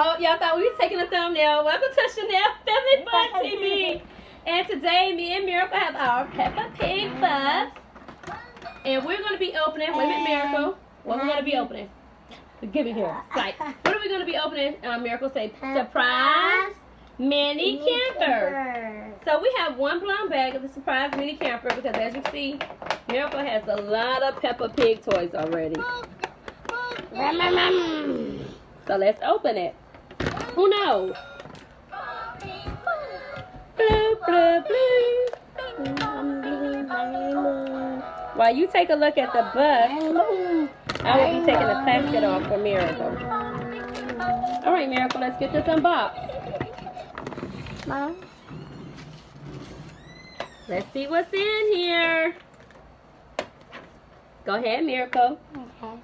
Oh, y'all thought we was taking a thumbnail. Welcome to Chanel Family Fun TV. And today, me and Miracle have our Peppa Pig bus. And we're going to be opening, wait a minute, Miracle. What we're going to be opening? Give it here. Like, what are we going to be opening? Uh, Miracle say, surprise mini camper. So we have one brown bag of the surprise mini camper because as you see, Miracle has a lot of Peppa Pig toys already. So let's open it. Who no! Blue, blue, blue. While you take a look at the bus, I will be taking the plastic off for Miracle. All right, Miracle, let's get this unboxed. Mom? Let's see what's in here. Go ahead, Miracle. Okay.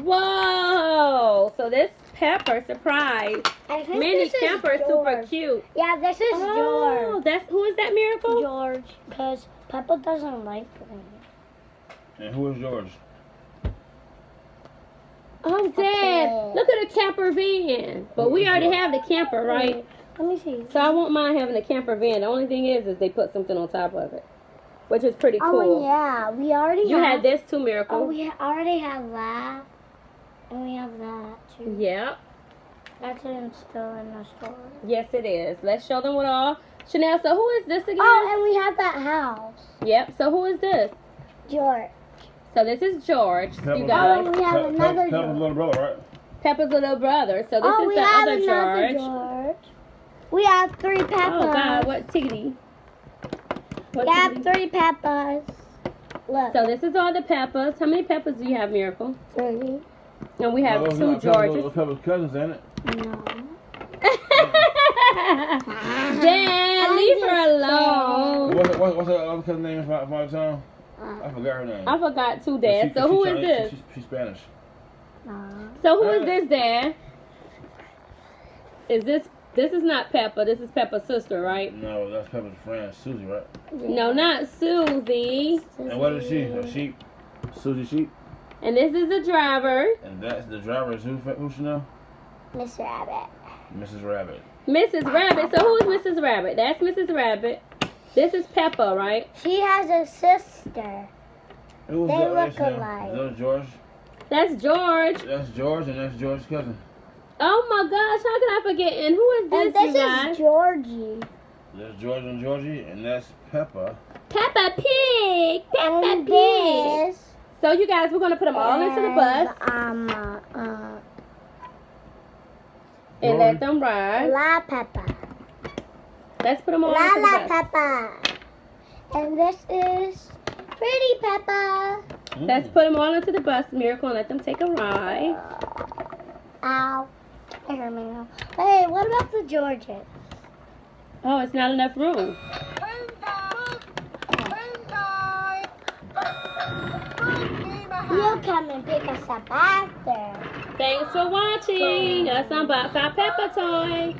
Whoa! So this Peppa surprise I think mini this is camper is super George. cute. Yeah, this is Oh, George. that's who is that Miracle? George, because Peppa doesn't like me. And who is George? Oh, Dad, Okay. look at the camper van. But we already have the camper, right? Let me see. So I won't mind having the camper van. The only thing is, is they put something on top of it, which is pretty cool. Oh cool. yeah, we already You have. had this too, miracle. Oh, Miracle. we already have that, and we have that too. Yep. That's in still in the store. Yes, it is. Let's show them what all. Chanel, so who is this again? Oh, and we have that house, Yep. So who is this? George. So this is George. Peppa. You Oh, guys. and we have Pe- Pe- another Peppa's George. little brother, right? Peppa's little brother. So this oh, is we the have other another George. George. We have three Peppas. Oh God, what tiggity? What We have three Peppas. Look, So this is all the Peppas. How many Peppas do you have, Miracle? three. And we have Oh, those two are Peppa's little- Georges. Peppa's cousins, ain't it? No. Dad, leave her alone. What's, what's, what's that other cousin name in my, my town? Uh, I forgot her name. I forgot too, But she- Dad. So she who is Chinese- this? She's, she's Spanish. no. So who is this, Dad? Is this this is not Peppa? This is Peppa's sister, right? No, that's Peppa's friend, Susie, right? No, not Susie. And what is she? A sheep? Susie Sheep? And this is the driver, And that's the driver is who, who she know? Mr. Rabbit. Mrs. Rabbit. Mrs. Rabbit. So who is Mrs. Rabbit? That's Mrs. Rabbit. This is Peppa, right? She has a sister. Who was They that look alike. Is that George? That's George. That's George and that's George's cousin. Oh my gosh, how can I forget? And who is this, And this you guys? is Georgie. That's George and Georgie and that's Peppa. Peppa Pig. Peppa And Pig. this. So you guys, we're gonna put them all into the bus Um, uh, uh, and let them ride. La Peppa. Let's put them all La into the bus. La bus. Peppa. And this is Pretty Peppa. Mm. Let's put them all into the bus, Miracle, and let them take a ride. Ow. I hurt me now. Hey, what about the Georges? Oh, it's not enough room. You'll come and pick us up after. Thanks for watching us unbox our Peppa toy.